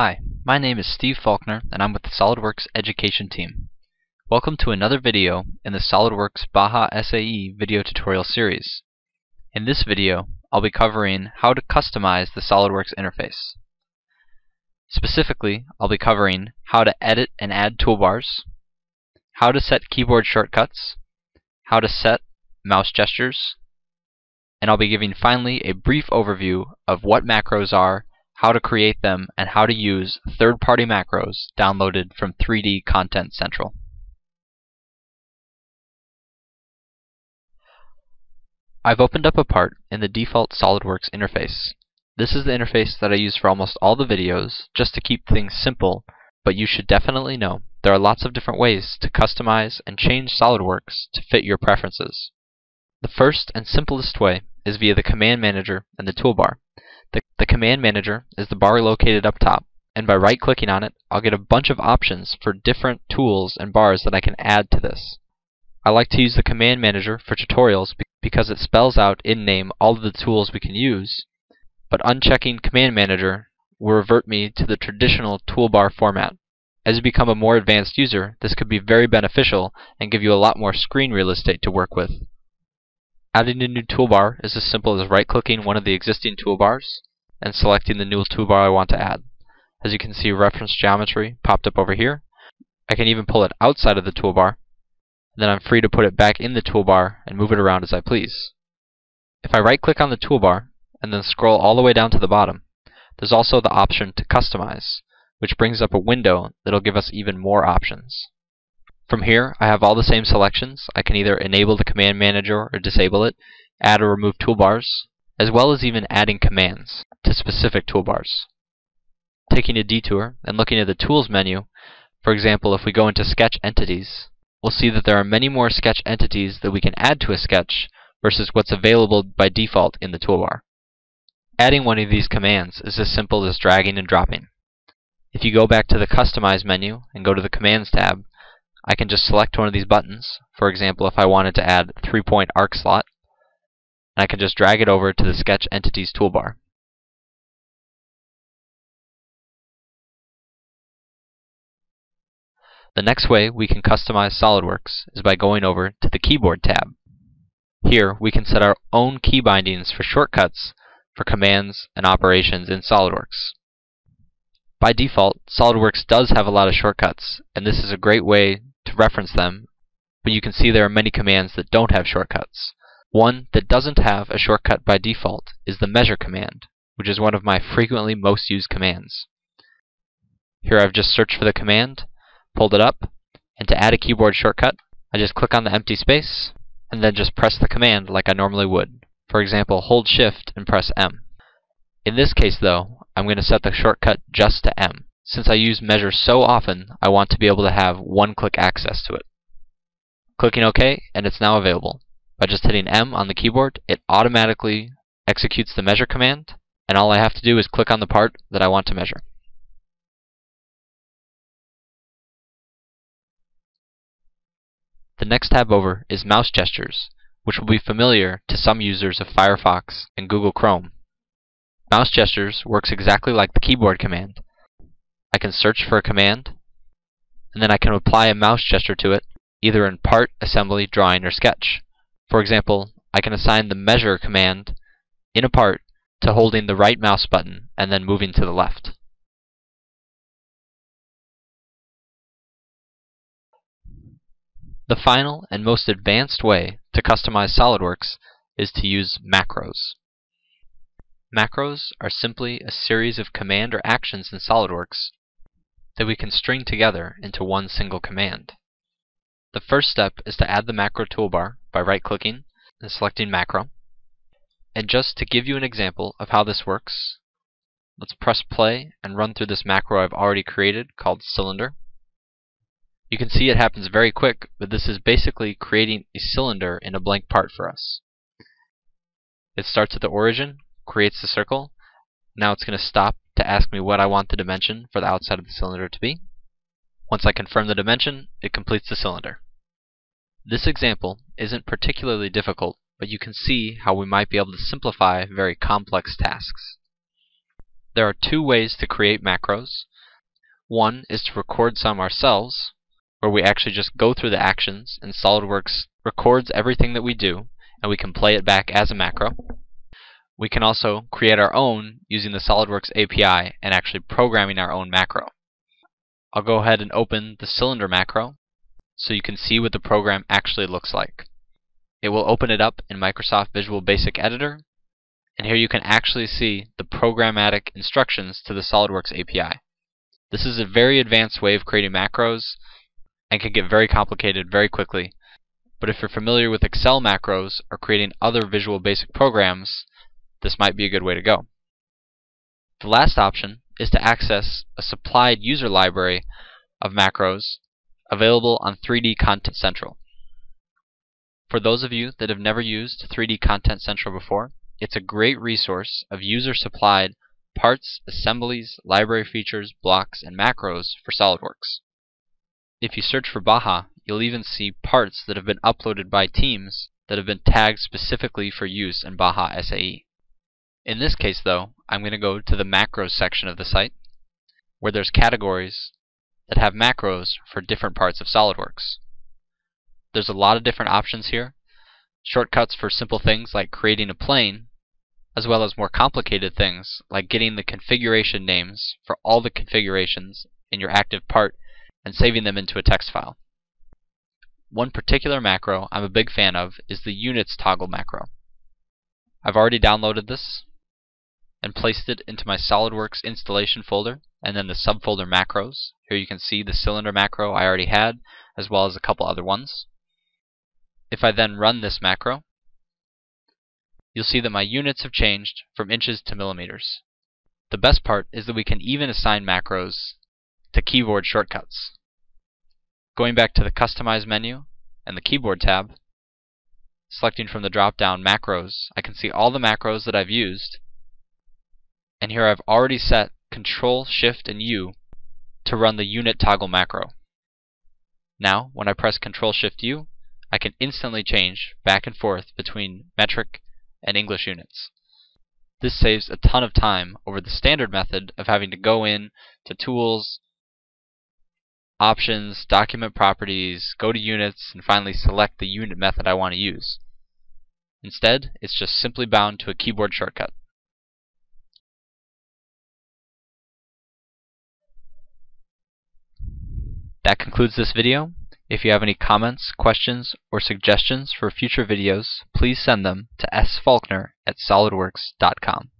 Hi, my name is Steve Faulkner and I'm with the SOLIDWORKS education team. Welcome to another video in the SOLIDWORKS Baja SAE video tutorial series. In this video, I'll be covering how to customize the SOLIDWORKS interface. Specifically, I'll be covering how to edit and add toolbars, how to set keyboard shortcuts, how to set mouse gestures, and I'll be giving finally a brief overview of what macros are how to create them, and how to use third-party macros downloaded from 3D Content Central. I've opened up a part in the default SOLIDWORKS interface. This is the interface that I use for almost all the videos, just to keep things simple, but you should definitely know there are lots of different ways to customize and change SOLIDWORKS to fit your preferences. The first and simplest way is via the Command Manager and the toolbar. The, the Command Manager is the bar located up top, and by right-clicking on it, I'll get a bunch of options for different tools and bars that I can add to this. I like to use the Command Manager for tutorials because it spells out in name all of the tools we can use, but unchecking Command Manager will revert me to the traditional toolbar format. As you become a more advanced user, this could be very beneficial and give you a lot more screen real estate to work with. Adding a new toolbar is as simple as right-clicking one of the existing toolbars and selecting the new toolbar I want to add. As you can see, reference geometry popped up over here. I can even pull it outside of the toolbar. And then I'm free to put it back in the toolbar and move it around as I please. If I right-click on the toolbar and then scroll all the way down to the bottom, there's also the option to customize, which brings up a window that'll give us even more options. From here, I have all the same selections. I can either enable the command manager or disable it, add or remove toolbars, as well as even adding commands to specific toolbars. Taking a detour and looking at the Tools menu, for example, if we go into Sketch Entities, we'll see that there are many more sketch entities that we can add to a sketch versus what's available by default in the toolbar. Adding one of these commands is as simple as dragging and dropping. If you go back to the Customize menu and go to the Commands tab, I can just select one of these buttons. For example, if I wanted to add three-point arc slot, and I can just drag it over to the Sketch Entities toolbar. The next way we can customize SOLIDWORKS is by going over to the Keyboard tab. Here, we can set our own key bindings for shortcuts for commands and operations in SOLIDWORKS. By default, SOLIDWORKS does have a lot of shortcuts, and this is a great way to reference them, but you can see there are many commands that don't have shortcuts. One that doesn't have a shortcut by default is the measure command, which is one of my frequently most used commands. Here I've just searched for the command, pulled it up, and to add a keyboard shortcut, I just click on the empty space, and then just press the command like I normally would. For example, hold shift and press M. In this case though, I'm going to set the shortcut just to M. Since I use measure so often, I want to be able to have one-click access to it. Clicking OK, and it's now available. By just hitting M on the keyboard, it automatically executes the measure command, and all I have to do is click on the part that I want to measure. The next tab over is mouse gestures, which will be familiar to some users of Firefox and Google Chrome. Mouse gestures works exactly like the keyboard command, I can search for a command, and then I can apply a mouse gesture to it, either in part, assembly, drawing, or sketch. For example, I can assign the measure command in a part to holding the right mouse button and then moving to the left. The final and most advanced way to customize SOLIDWORKS is to use macros. Macros are simply a series of command or actions in SOLIDWORKS that we can string together into one single command. The first step is to add the macro toolbar by right-clicking and selecting macro. And just to give you an example of how this works, let's press play and run through this macro I've already created called cylinder. You can see it happens very quick, but this is basically creating a cylinder in a blank part for us. It starts at the origin, creates the circle. Now it's going to stop to ask me what I want the dimension for the outside of the cylinder to be. Once I confirm the dimension, it completes the cylinder. This example isn't particularly difficult, but you can see how we might be able to simplify very complex tasks. There are two ways to create macros. One is to record some ourselves, where we actually just go through the actions and SOLIDWORKS records everything that we do and we can play it back as a macro. We can also create our own using the SOLIDWORKS API and actually programming our own macro. I'll go ahead and open the cylinder macro so you can see what the program actually looks like. It will open it up in Microsoft Visual Basic Editor and here you can actually see the programmatic instructions to the SOLIDWORKS API. This is a very advanced way of creating macros and can get very complicated very quickly. But if you're familiar with Excel macros or creating other Visual Basic programs, this might be a good way to go. The last option is to access a supplied user library of macros available on 3D Content Central. For those of you that have never used 3D Content Central before, it's a great resource of user-supplied parts, assemblies, library features, blocks, and macros for SOLIDWORKS. If you search for Baja, you'll even see parts that have been uploaded by teams that have been tagged specifically for use in Baja SAE. In this case, though, I'm going to go to the macros section of the site, where there's categories that have macros for different parts of SOLIDWORKS. There's a lot of different options here. Shortcuts for simple things like creating a plane as well as more complicated things like getting the configuration names for all the configurations in your active part and saving them into a text file. One particular macro I'm a big fan of is the units toggle macro. I've already downloaded this and placed it into my SOLIDWORKS installation folder and then the subfolder macros. Here you can see the cylinder macro I already had as well as a couple other ones. If I then run this macro, you'll see that my units have changed from inches to millimeters. The best part is that we can even assign macros to keyboard shortcuts. Going back to the Customize menu and the Keyboard tab, selecting from the drop-down Macros, I can see all the macros that I've used, and here I've already set Control, Shift, and U to run the Unit Toggle macro. Now, when I press Control, Shift, U, I can instantly change back and forth between metric and English units. This saves a ton of time over the standard method of having to go in to Tools, Options, Document Properties, go to Units, and finally select the unit method I want to use. Instead, it's just simply bound to a keyboard shortcut. That concludes this video. If you have any comments, questions, or suggestions for future videos, please send them to sfaulkner at solidworks.com.